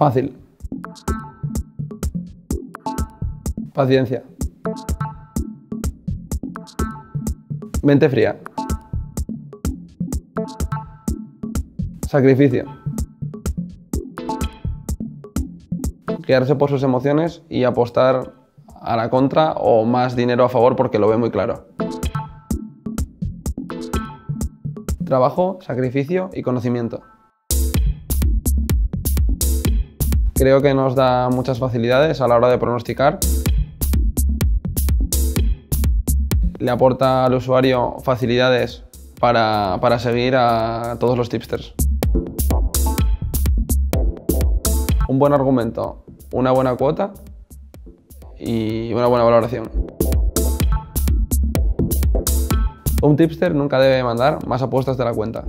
Fácil. Paciencia. Mente fría. Sacrificio. Guiarse por sus emociones y apostar a la contra o más dinero a favor porque lo ve muy claro. Trabajo, sacrificio y conocimiento. Creo que nos da muchas facilidades a la hora de pronosticar. Le aporta al usuario facilidades para, para seguir a todos los tipsters. Un buen argumento, una buena cuota y una buena valoración. Un tipster nunca debe mandar más apuestas de la cuenta.